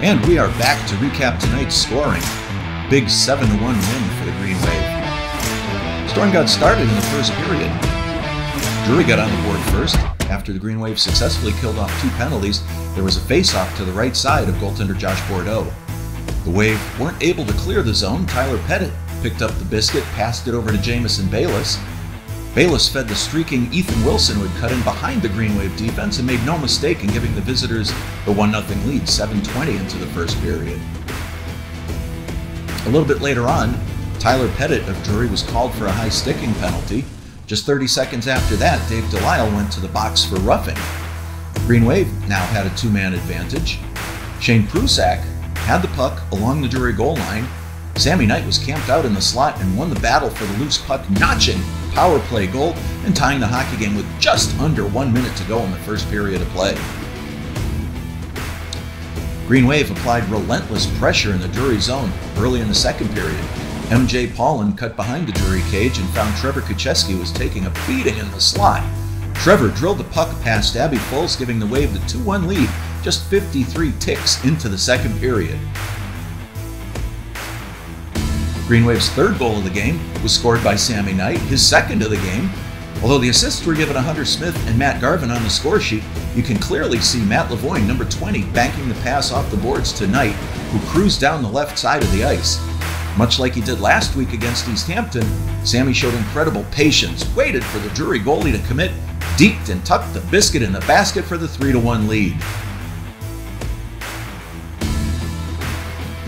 And we are back to recap tonight's scoring. Big 7 1 win for the Green Wave. Storm got started in the first period. Drury got on the board first. After the Green Wave successfully killed off two penalties, there was a face-off to the right side of goaltender Josh Bordeaux. The Wave weren't able to clear the zone. Tyler Pettit picked up the biscuit, passed it over to Jamison Bayless. Bayless fed the streaking Ethan Wilson, who had cut in behind the Green Wave defense and made no mistake in giving the visitors the 1 0 lead, 7.20 into the first period. A little bit later on, Tyler Pettit of Drury was called for a high sticking penalty. Just 30 seconds after that, Dave Delisle went to the box for roughing. Green Wave now had a two man advantage. Shane Prusak had the puck along the Drury goal line. Sammy Knight was camped out in the slot and won the battle for the loose puck, notching power play goal and tying the hockey game with just under one minute to go in the first period of play. Green Wave applied relentless pressure in the Drury zone early in the second period. MJ Paulin cut behind the Drury cage and found Trevor Kucheski was taking a beating in the slot. Trevor drilled the puck past Abby Fulls, giving the Wave the 2 1 lead just 53 ticks into the second period. Green Wave's third goal of the game was scored by Sammy Knight, his second of the game. Although the assists were given to Hunter Smith and Matt Garvin on the score sheet, you can clearly see Matt Lavoine, number 20, banking the pass off the boards to Knight, who cruised down the left side of the ice. Much like he did last week against East Hampton, Sammy showed incredible patience, waited for the Drury goalie to commit, deked and tucked the biscuit in the basket for the 3 1 lead.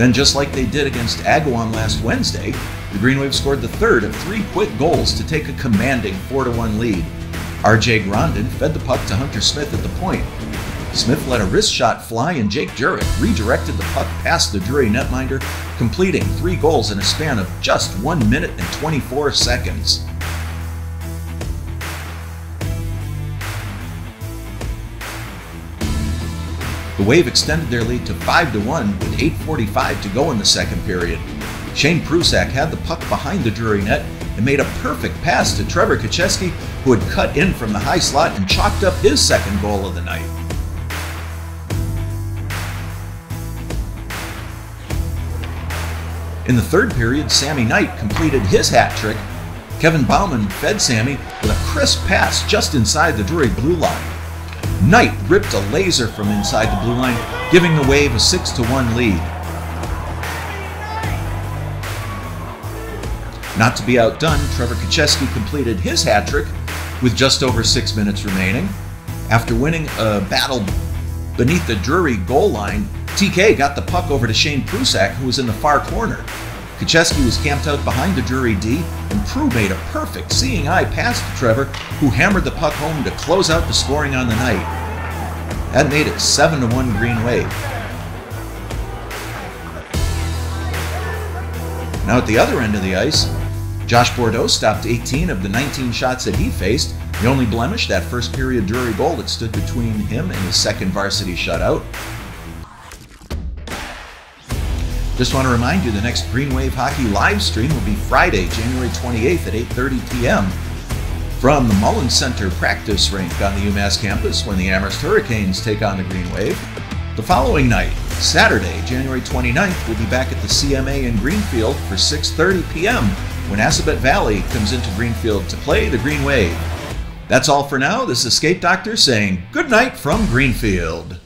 Then, just like they did against Agawam last Wednesday, the Green Wave scored the third of three quick goals to take a commanding 4 1 lead. RJ Grondin fed the puck to Hunter Smith at the point. Smith let a wrist shot fly, and Jake Jurek redirected the puck past the Drury netminder, completing three goals in a span of just 1 minute and 24 seconds. The Wave extended their lead to 5 to 1 with 8.45 to go in the second period. Shane Prusak had the puck behind the Drury net and made a perfect pass to Trevor Kucheski, who had cut in from the high slot and chalked up his second goal of the night. In the third period, Sammy Knight completed his hat trick. Kevin Bauman fed Sammy with a crisp pass just inside the Drury blue line. Knight ripped a laser from inside the blue line, giving the Wave a 6 to 1 lead. Not to be outdone, Trevor Kucheski completed his hat trick with just over six minutes remaining. After winning a battle beneath the Drury goal line, TK got the puck over to Shane Prusak, who was in the far corner. Kucheski was camped out behind the Drury D, and Prue made a perfect seeing eye pass to Trevor, who hammered the puck home to close out the scoring on the night. That made it 7 1 Green Wave. Now at the other end of the ice, Josh Bordeaux stopped 18 of the 19 shots that he faced. The only blemish, that first period Drury goal that stood between him and his second varsity shutout. Just want to remind you the next Green Wave Hockey live stream will be Friday, January 28th at 8:30 p.m. from the Mullins Center practice rink on the UMass campus when the Amherst Hurricanes take on the Green Wave. The following night, Saturday, January 29th, we'll be back at the CMA in Greenfield for 6:30 p.m. when Assabet Valley comes into Greenfield to play the Green Wave. That's all for now. This is Skate Doctor saying good night from Greenfield.